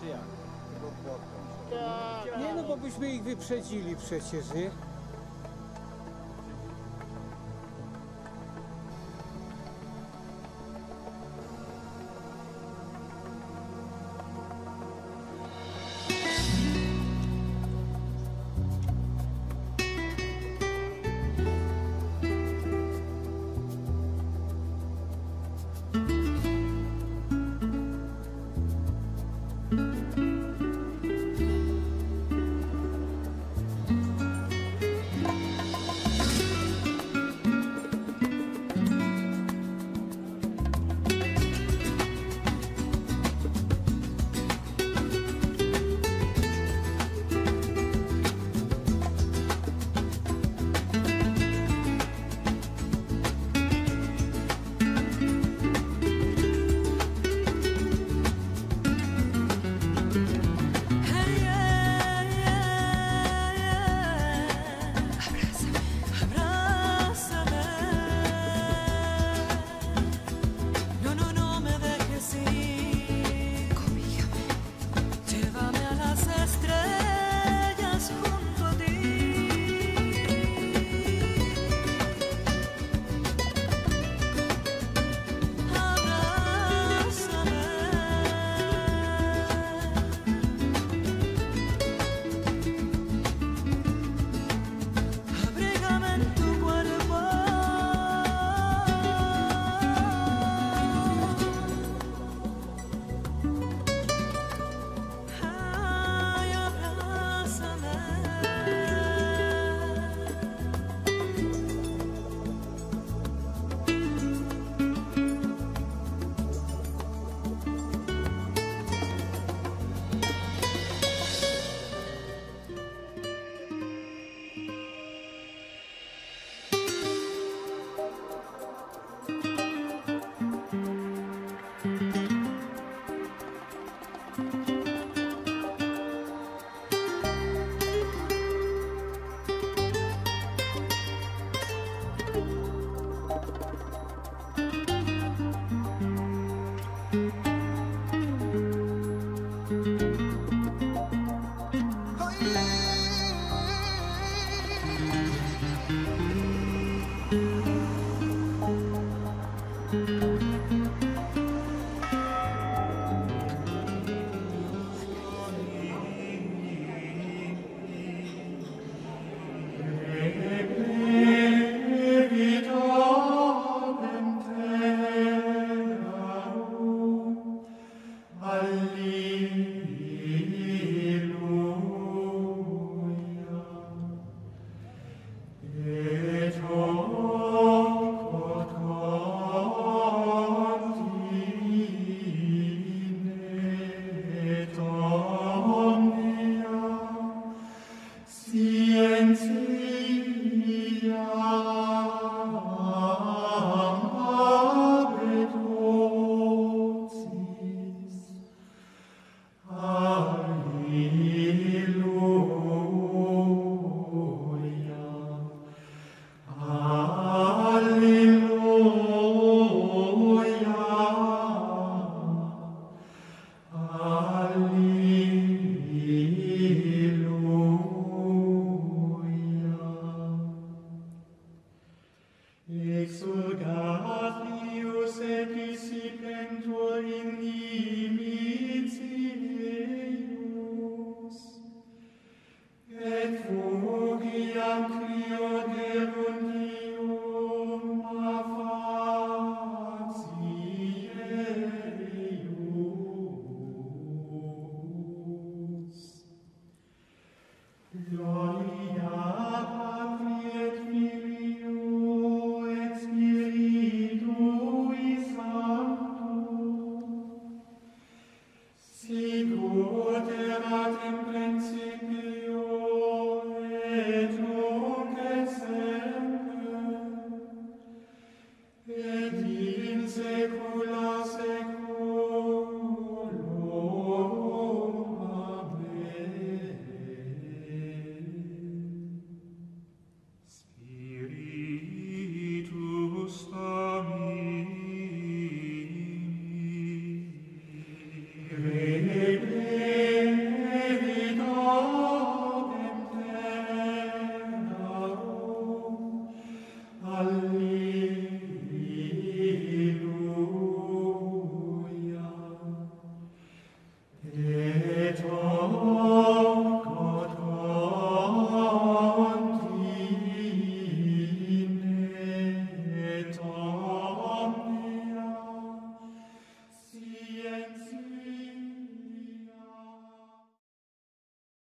czy jak? Tak. Nie no, bo byśmy ich wyprzedzili przecież, nie?